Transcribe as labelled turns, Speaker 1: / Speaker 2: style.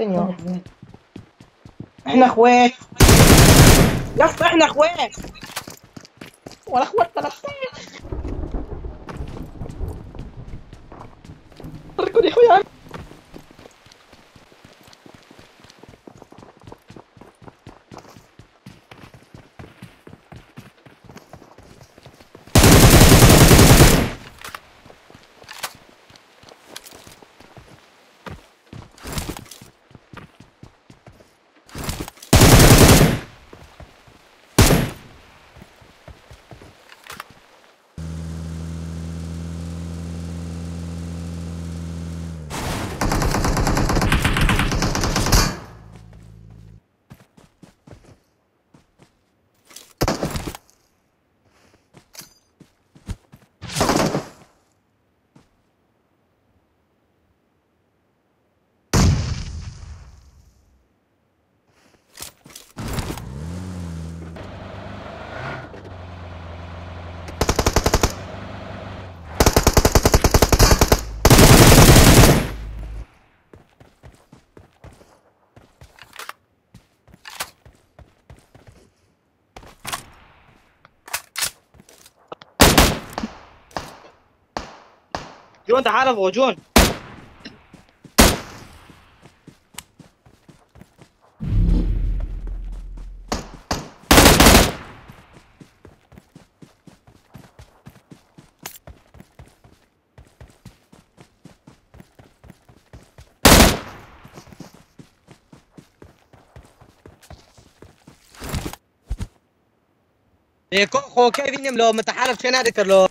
Speaker 1: يا إحنا أخوات. يا اسطى إحنا أخوات. ولا أخوات ولا أخوات. ركض يا أخويا.
Speaker 2: جون تعال فوق جون.
Speaker 3: إيه كوخو كيف لو متحالف شنو ذكر له